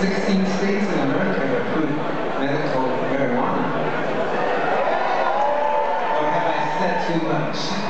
16 states in America approve medical marijuana. Or have I said too much?